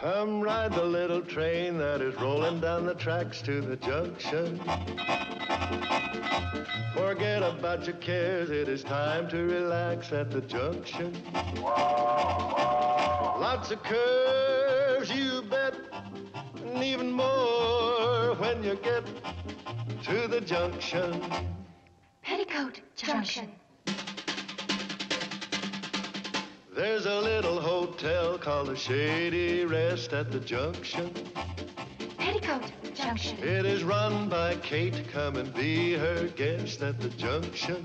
Come ride the little train that is rolling down the tracks to the junction. Forget about your cares, it is time to relax at the junction. Lots of curves, you bet, and even more when you get to the junction. Petticoat Junction. There's a little hotel called the Shady Rest at the junction. Petticoat Junction. It is run by Kate. Come and be her guest at the junction.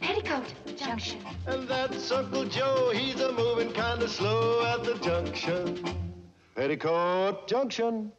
Petticoat Junction. And that's Uncle Joe. He's a moving kind of slow at the junction. Petticoat Junction.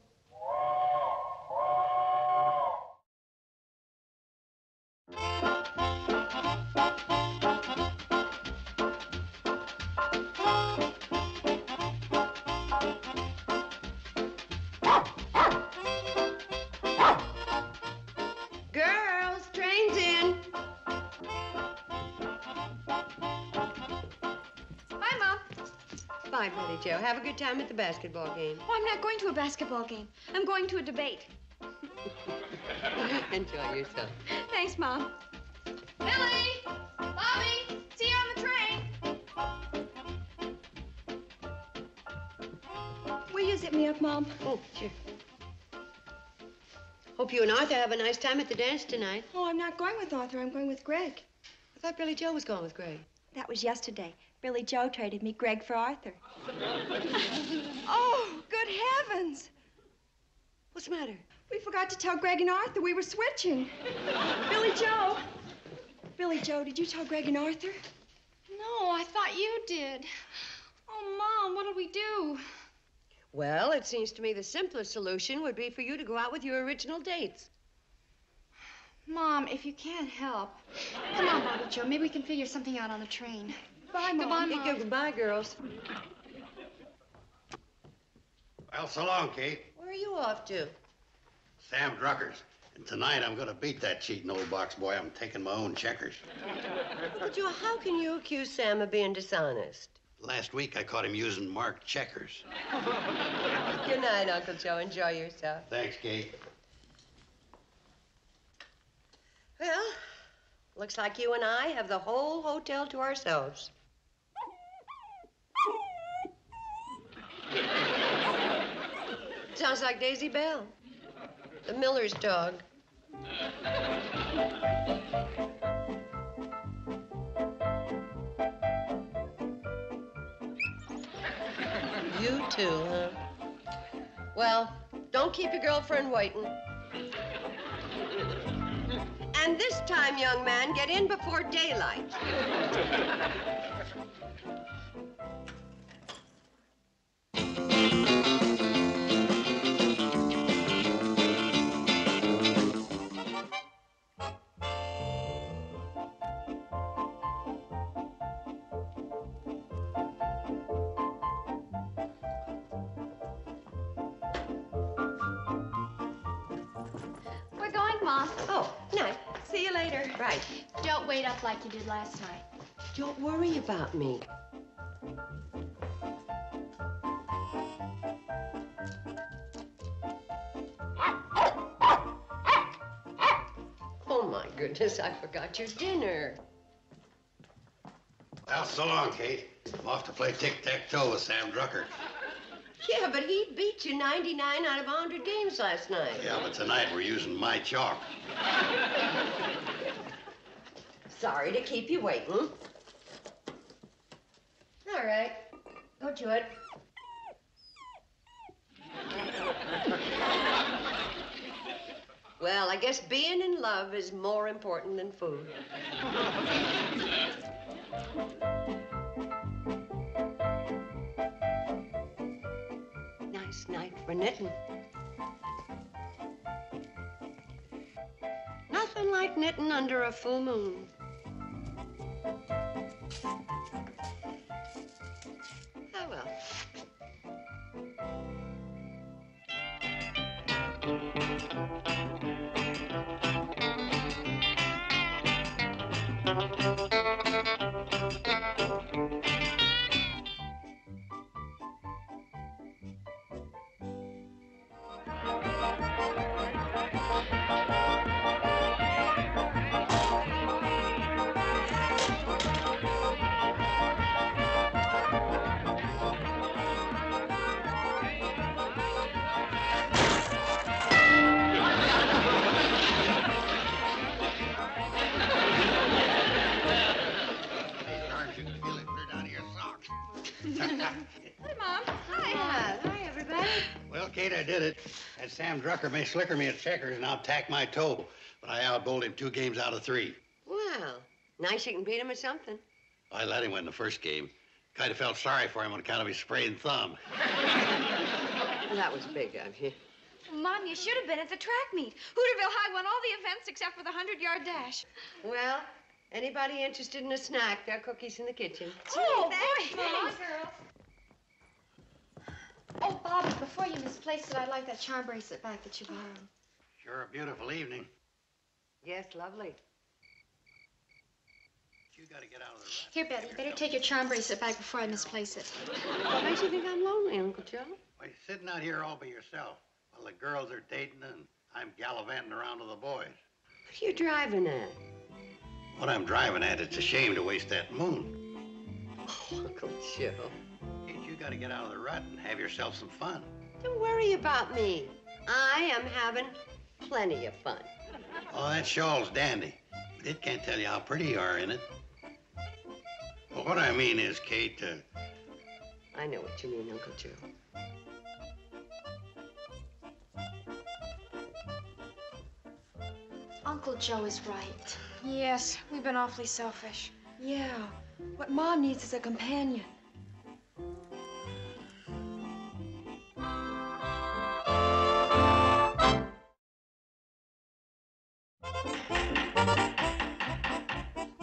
Joe. Have a good time at the basketball game. Oh, I'm not going to a basketball game. I'm going to a debate. Enjoy yourself. Thanks, Mom. Billie! Bobbie! See you on the train! Will you zip me up, Mom? Oh, sure. Hope you and Arthur have a nice time at the dance tonight. Oh, I'm not going with Arthur. I'm going with Greg. I thought Billie Jo was going with Greg. That was yesterday. Billie Jo traded me Greg for Arthur. oh, good heavens! What's the matter? We forgot to tell Greg and Arthur we were switching. Billie Jo. Billie Jo, did you tell Greg and Arthur? No, I thought you did. Oh, Mom, what'll we do? Well, it seems to me the simplest solution would be for you to go out with your original dates. Mom, if you can't help. Come on, Bobbie Jo. Maybe we can figure something out on the train. Bye, Mom. Goodbye, Hey, Mom. Goodbye, girls. Well, so long, Kate. Where are you off to? Sam Drucker's. And tonight I'm going to beat that cheating old box boy. I'm taking my own checkers. Uncle Joe, how can you accuse Sam of being dishonest? Last week I caught him using marked checkers. Good night, Uncle Joe. Enjoy yourself. Thanks, Kate. Well, looks like you and I have the whole hotel to ourselves. Sounds like Daisy Bell, the miller's dog. You too, huh? Well, don't keep your girlfriend waiting. And this time, young man, get in before daylight. About me. Oh, my goodness, I forgot your dinner. Well, so long, Kate. I'm off to play tic-tac-toe with Sam Drucker. Yeah, but he beat you 99 out of 100 games last night. Yeah, but tonight we're using my chalk. Sorry to keep you waiting. All right, go to it. Well, I guess being in love is more important than food. Nice night for knitting. Nothing like knitting under a full moon. Oh, well. I did it. That Sam Drucker may slicker me at checkers and I'll tack my toe. But I outbowled him two games out of three. Well, nice you can beat him at something. I let him win the first game. Kind of felt sorry for him on account of his sprained thumb. That was big of you. Mom, you should have been at the track meet. Hooterville High won all the events except for the 100 yard dash. Well, anybody interested in a snack, there are cookies in the kitchen. Oh, thanks, boy, Mom. thanks. Oh, Bobbie, before you misplace it, I'd like that charm bracelet back that you borrowed. Sure a beautiful evening. Yes, lovely. You gotta get out of the rut. Here, Betty, you better take your charm bracelet back before I misplace it. What makes you think I'm lonely, Uncle Joe? Why, you're sitting out here all by yourself while the girls are dating and I'm gallivanting around with the boys. What are you driving at? What I'm driving at, it's a shame to waste that moon. Oh, Uncle Joe. Kate, you gotta get out of the rut and have yourself some fun. Don't worry about me. I am having plenty of fun. Oh, that shawl's dandy. But it can't tell you how pretty you are in it. Well, what I mean is, Kate, uh, I know what you mean, Uncle Joe. Uncle Joe is right. Yes, we've been awfully selfish. Yeah. What Mom needs is a companion.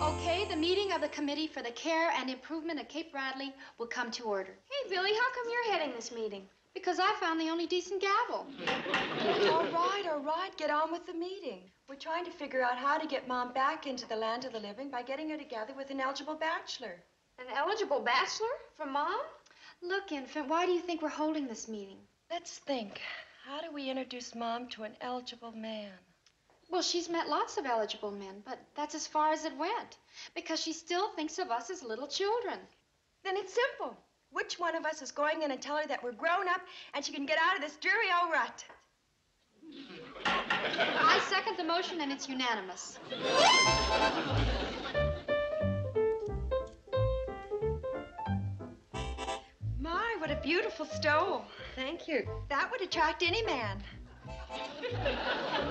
Okay, the meeting of the Committee for the Care and Improvement of Kate Bradley will come to order. Hey, Billie, how come you're heading this meeting? Because I found the only decent gavel. all right, all right. Get on with the meeting. We're trying to figure out how to get Mom back into the land of the living by getting her together with an eligible bachelor. An eligible bachelor for Mom? Look, Infant, why do you think we're holding this meeting? Let's think. How do we introduce Mom to an eligible man? Well, she's met lots of eligible men, but that's as far as it went. Because she still thinks of us as little children. Then it's simple. Which one of us is going in and tell her that we're grown up and she can get out of this dreary old rut? I second the motion, and it's unanimous. My, what a beautiful stove. Thank you. That would attract any man.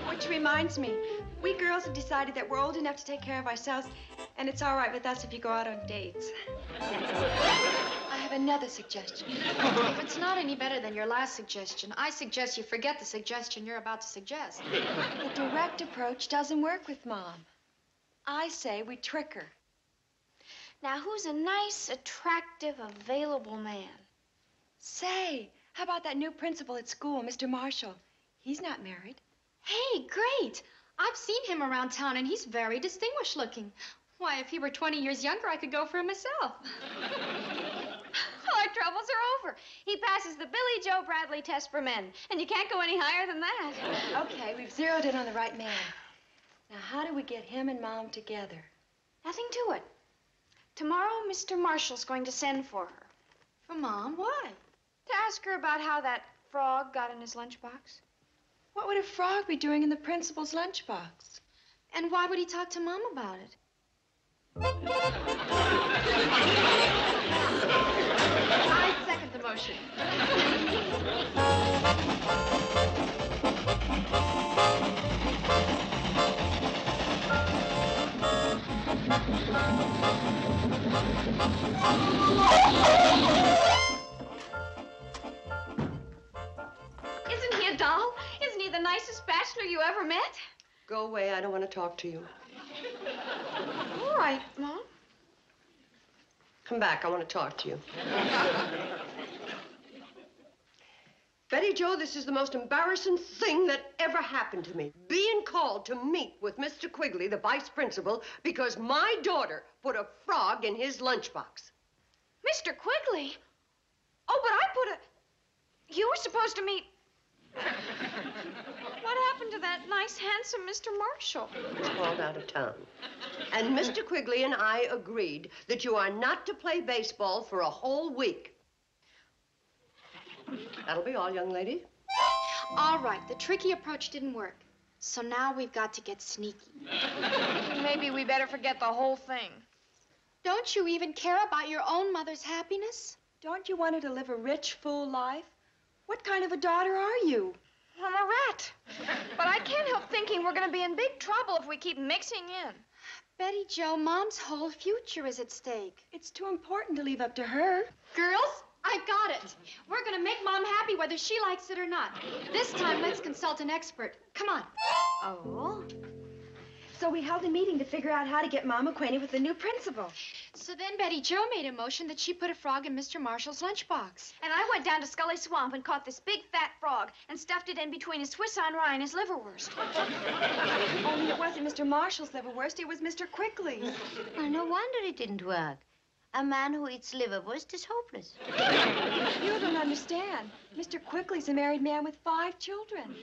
Which reminds me, we girls have decided that we're old enough to take care of ourselves, and it's all right with us if you go out on dates. I have another suggestion. If it's not any better than your last suggestion, I suggest you forget the suggestion you're about to suggest. The direct approach doesn't work with Mom. I say we trick her. Now, who's a nice, attractive, available man? Say, how about that new principal at school, Mr. Marshall? He's not married. Hey, great! I've seen him around town, and he's very distinguished looking. Why, if he were 20 years younger, I could go for him myself. Oh, our troubles are over. He passes the Billie Jo Bradley test for men, and you can't go any higher than that. Okay, we've zeroed in on the right man. Now, how do we get him and Mom together? Nothing to it. Tomorrow, Mr. Marshall's going to send for her For Mom? Why? to ask her about how that frog got in his lunchbox. What would a frog be doing in the principal's lunchbox? And why would he talk to Mom about it? I second the motion. ever met? Go away. I don't want to talk to you. All right, Mom. Come back. I want to talk to you. Betty Jo, this is the most embarrassing thing that ever happened to me. Being called to meet with Mr. Quigley, the vice principal, because my daughter put a frog in his lunchbox. Mr. Quigley? Oh, but I put a. You were supposed to meet. What happened to that nice, handsome Mr. Marshall? He's called out of town. And Mr. Quigley and I agreed that you are not to play baseball for a whole week. That'll be all, young lady. All right, the tricky approach didn't work. So now we've got to get sneaky. Maybe we better forget the whole thing. Don't you even care about your own mother's happiness? Don't you want her to live a rich, full life? What kind of a daughter are you? I'm a rat. But I can't help thinking we're going to be in big trouble if we keep mixing in. Betty Jo, Mom's whole future is at stake. It's too important to leave up to her. Girls, I got it. We're gonna make Mom happy whether she likes it or not. This time, let's consult an expert. Come on. Oh? So we held a meeting to figure out how to get Mom acquainted with the new principal. So then Betty Jo made a motion that she put a frog in Mr. Marshall's lunchbox. And I went down to Scully Swamp and caught this big fat frog and stuffed it in between his Swiss on rye and his liverwurst. Only it wasn't Mr. Marshall's liverwurst, it was Mr. Quigley's. Well, no wonder it didn't work. A man who eats liverwurst is hopeless. You don't understand. Mr. Quigley's a married man with five children.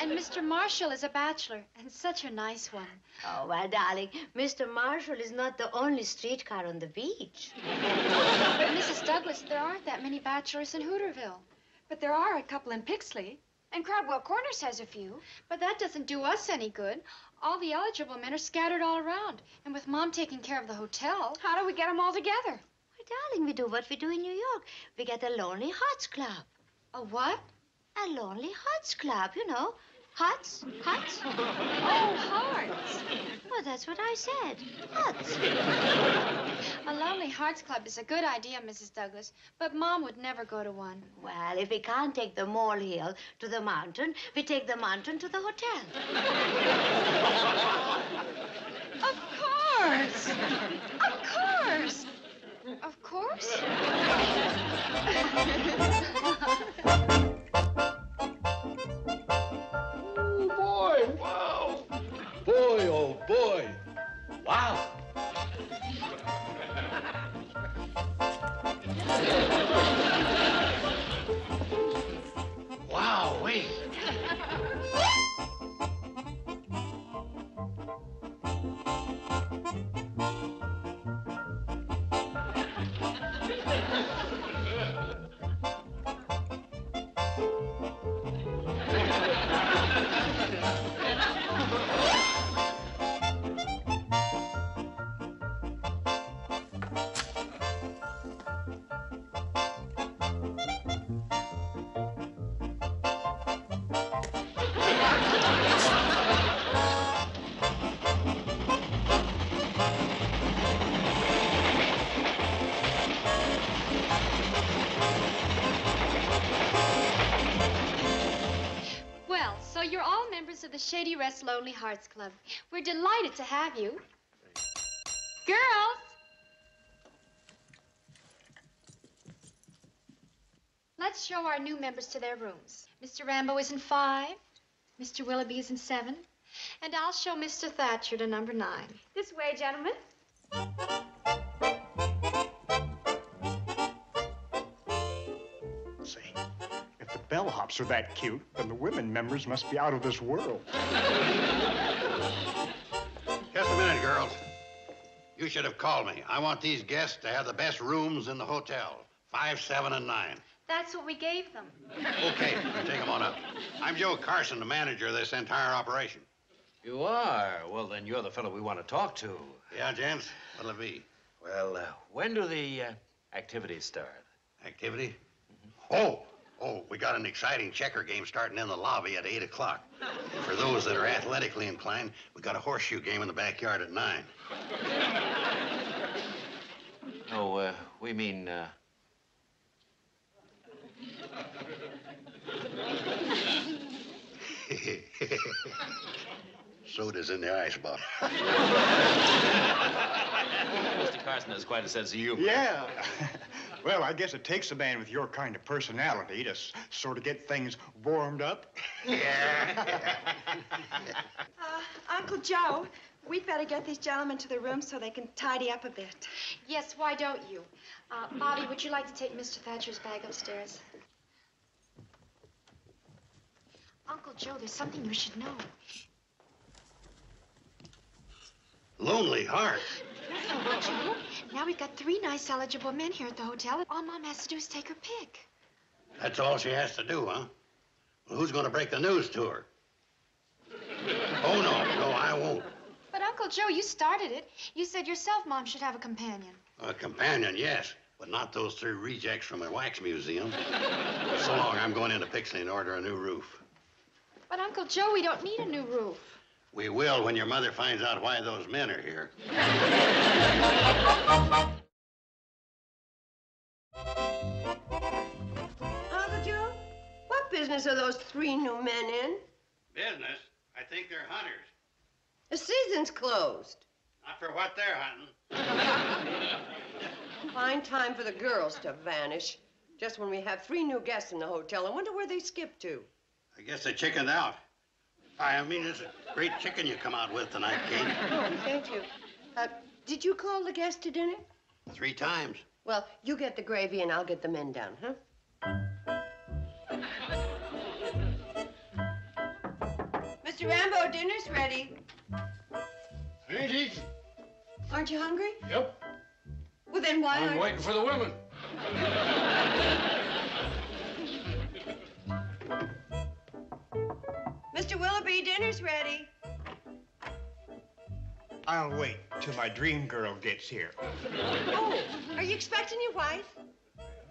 And Mr. Marshall is a bachelor, and such a nice one. Oh, well, darling, Mr. Marshall is not the only streetcar on the beach. But, Mrs. Douglas, there aren't that many bachelors in Hooterville. But there are a couple in Pixley. And Crabwell Corners has a few. But that doesn't do us any good. All the eligible men are scattered all around. And with Mom taking care of the hotel, How do we get them all together? Well, darling, we do what we do in New York. We get a Lonely Hearts Club. a what? A Lonely Hearts Club, you know. Hearts, hearts. Oh, hearts. That's what I said. Hearts. A Lonely Hearts Club is a good idea, Mrs. Douglas, but Mom would never go to one. Well, if we can't take the molehill to the mountain, we take the mountain to the hotel. Of course. Of course. Of course. Shady Rest Lonely Hearts Club. We're delighted to have you. Girls! Let's show our new members to their rooms. Mr. Rambo is in five, Mr. Willoughby is in seven, and I'll show Mr. Thatcher to number nine. This way, gentlemen. The bellhops are that cute, then the women members must be out of this world. Just a minute, girls. You should have called me. I want these guests to have the best rooms in the hotel. Five, seven, and nine. That's what we gave them. Okay, take them on up. I'm Joe Carson, the manager of this entire operation. You are? Well, then you're the fellow we want to talk to. Yeah, gents? What'll it be? Well, uh, when do the uh, activities start? Activity? Oh, oh, we got an exciting checker game starting in the lobby at 8 o'clock. For those that are athletically inclined, we got a horseshoe game in the backyard at 9. Oh, uh, we mean, uh, Soda's in the ice bottle. Mr. Carson has quite a sense of humor. Yeah. well, I guess it takes a man with your kind of personality to s- sort of get things warmed up. yeah. Uh, Uncle Joe, we'd better get these gentlemen to their rooms so they can tidy up a bit. Yes, why don't you? Uh, Bobbie, would you like to take Mr. Thatcher's bag upstairs? Uncle Joe, there's something you should know. Lonely heart. Joe, now we've got three nice eligible men here at the hotel. All Mom has to do is take her pick. That's all she has to do, huh? Well, who's going to break the news to her? Oh, no, no, I won't. But Uncle Joe, you started it. You said yourself Mom should have a companion. A companion, yes. but not those three rejects from the wax museum. so long, I'm going into Pixley and order a new roof. But Uncle Joe, we don't need a new roof. We will when your mother finds out why those men are here. Uncle Joe, what business are those three new men in? Business? I think they're hunters. The season's closed. Not for what they're hunting. Fine time for the girls to vanish. Just when we have three new guests in the hotel. I wonder where they skipped to. I guess they chickened out. I mean, it's a great chicken you come out with tonight, Kate. Oh, thank you. Uh, did you call the guests to dinner? Three times. Well, you get the gravy and I'll get the men down, huh? Mr. Rambo, dinner's ready. Ain't eating. Aren't you hungry? Yep. Well, then why I'm aren't waiting for the women. Mr. Willoughby, dinner's ready. I'll wait till my dream girl gets here. Oh, are you expecting your wife?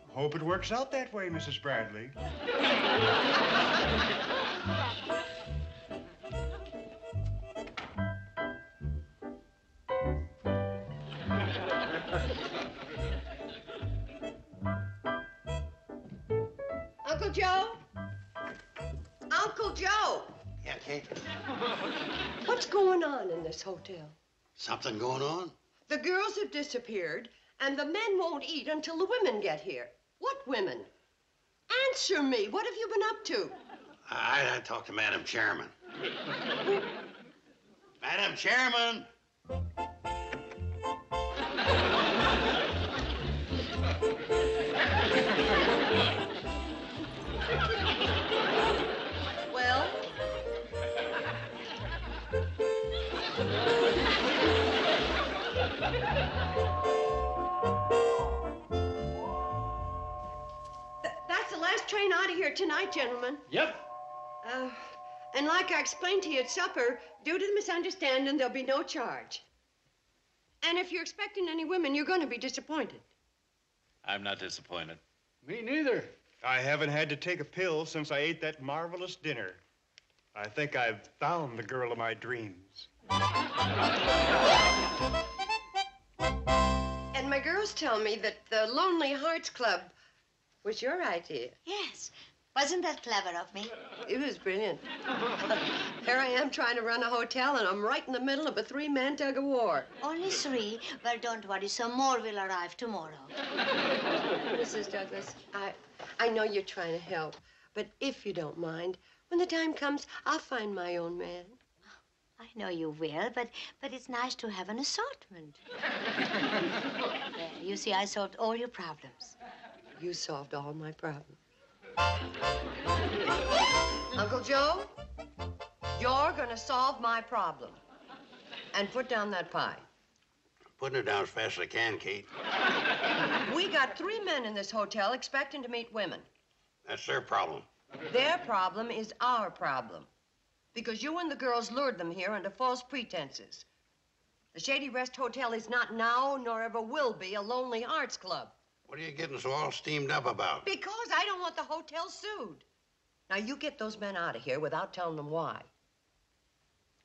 Hope it works out that way, Mrs. Bradley. this hotel? Something going on? The girls have disappeared, and the men won't eat until the women get here. What women? Answer me. What have you been up to? I, I talked to Madam Chairman. Madam Chairman! And like I explained to you at supper, due to the misunderstanding, there'll be no charge. And if you're expecting any women, you're going to be disappointed. I'm not disappointed. Me neither. I haven't had to take a pill since I ate that marvelous dinner. I think I've found the girl of my dreams. And my girls tell me that the Lonely Hearts Club was your idea. Yes. Wasn't that clever of me? It was brilliant. Here I am trying to run a hotel, and I'm right in the middle of a three-man tug of war. Only three. Well, don't worry. Some more will arrive tomorrow. Mrs. Douglas, I, I know you're trying to help, but if you don't mind, when the time comes, I'll find my own man. I know you will, but but it's nice to have an assortment. there, you see, I solved all your problems. You solved all my problems. Uncle Joe, you're gonna solve my problem. And put down that pie. Putting it down as fast as I can, Kate. We got three men in this hotel expecting to meet women. That's their problem. Their problem is our problem. Because you and the girls lured them here under false pretenses. The Shady Rest Hotel is not now, nor ever will be, a lonely arts club. What are you getting so all steamed up about? Because I don't want the hotel sued. Now, you get those men out of here without telling them why.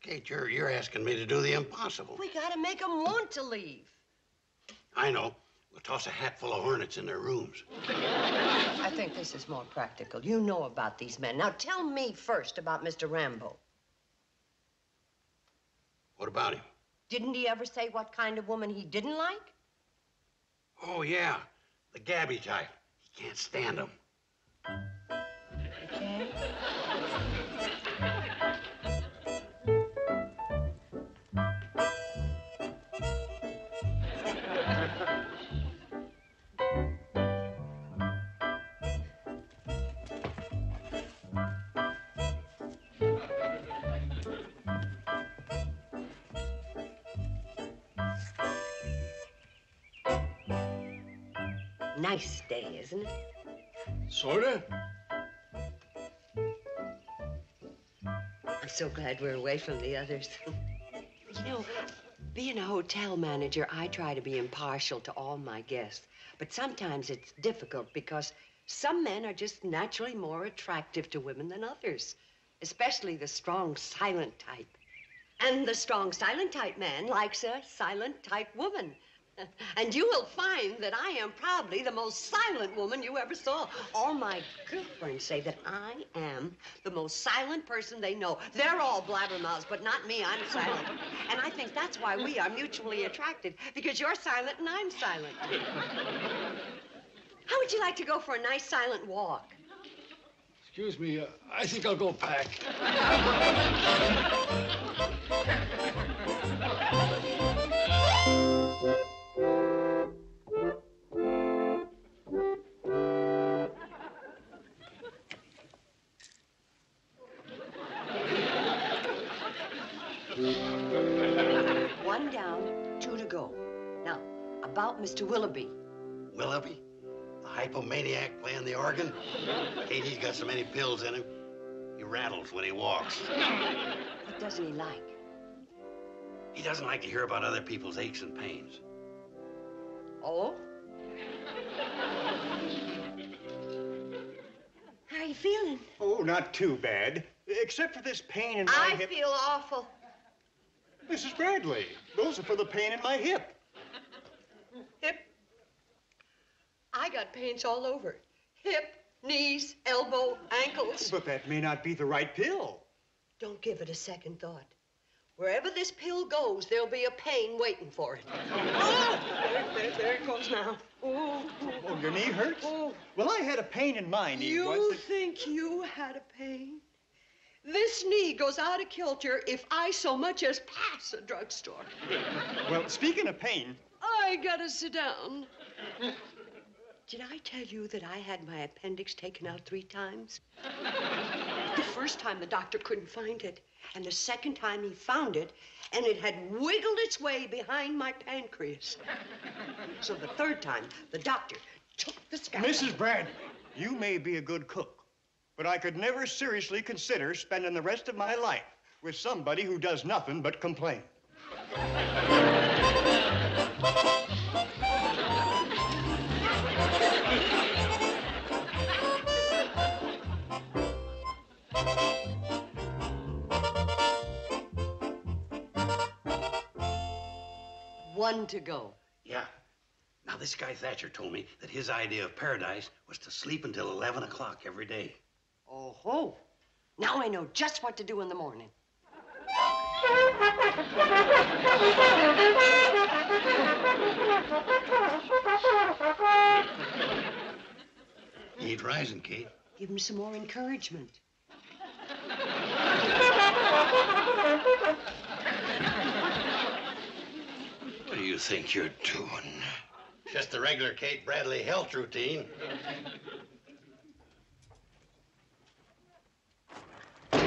Kate, you're, you're asking me to do the impossible. We gotta make them want to leave. I know. We'll toss a hat full of hornets in their rooms. I think this is more practical. You know about these men. Now, tell me first about Mr. Rambo. What about him? Didn't he ever say what kind of woman he didn't like? Oh, yeah. The Gabby type. He can't stand them. Okay. Nice day, isn't it? Sorta. I'm so glad we're away from the others. You know, Being a hotel manager, I try to be impartial to all my guests. But sometimes it's difficult because some men are just naturally more attractive to women than others, especially the strong, silent type. And the strong, silent type man likes a silent type woman. And you will find that I am probably the most silent woman you ever saw. All my girlfriends say that I am the most silent person they know. They're all blabbermouths, but not me. I'm silent. And I think that's why we are mutually attracted, because you're silent and I'm silent. How would you like to go for a nice silent walk? Excuse me, uh, I think I'll go back. One down, two to go. Now, about Mr. Willoughby. Willoughby? The hypomaniac playing the organ? Katie's got so many pills in him, he rattles when he walks. What doesn't he like? He doesn't like to hear about other people's aches and pains. Oh? How are you feeling? Oh, not too bad. Except for this pain in my I hip. I feel awful. Mrs. Bradley, those are for the pain in my hip. Hip. I got pains all over. Hip, knees, elbow, ankles. But that may not be the right pill. Don't give it a second thought. Wherever this pill goes, there'll be a pain waiting for it. Oh, there, there, there it goes now. Oh, Oh, your knee hurts? oh. Well, I had a pain in my knee You once. that- think you had a pain? This knee goes out of kilter if I so much as pass a drugstore. Well, speaking of pain, I gotta sit down. Did I tell you that I had my appendix taken out three times? The first time the doctor couldn't find it, and the second time he found it, and it had wiggled its way behind my pancreas. So the third time, the doctor took the scalpel. Mrs. Bradley, you may be a good cook, but I could never seriously consider spending the rest of my life with somebody who does nothing but complain. One to go. Yeah. Now, this guy Thatcher told me that his idea of paradise was to sleep until 11 o'clock every day. Oh ho! Now I know just what to do in the morning. He ain't rising, Kate. Give him some more encouragement. What do you think you're doing? Just the regular Kate Bradley health routine. Okay,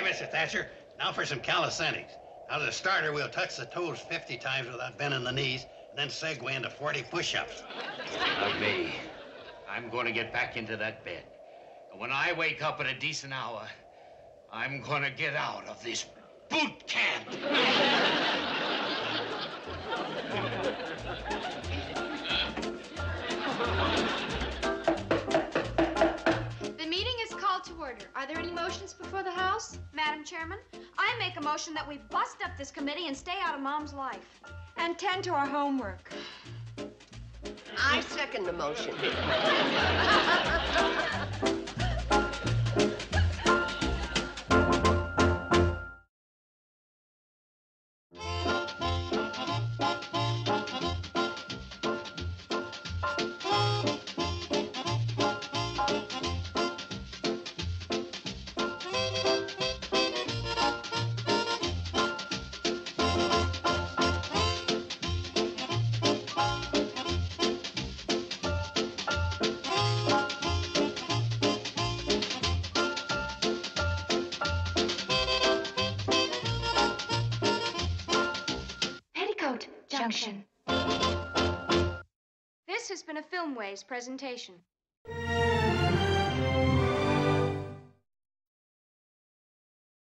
Mr. Thatcher. Now for some calisthenics. As a starter, we'll touch the toes 50 times without bending the knees, and then segue into 40 push-ups. Not me. I'm going to get back into that bed. And when I wake up at a decent hour, I'm going to get out of this boot camp. The meeting is called to order. Are there any motions before the House? Madam Chairman, I make a motion that we bust up this committee and stay out of Mom's life. And tend to our homework. I second the motion. been a Filmways presentation.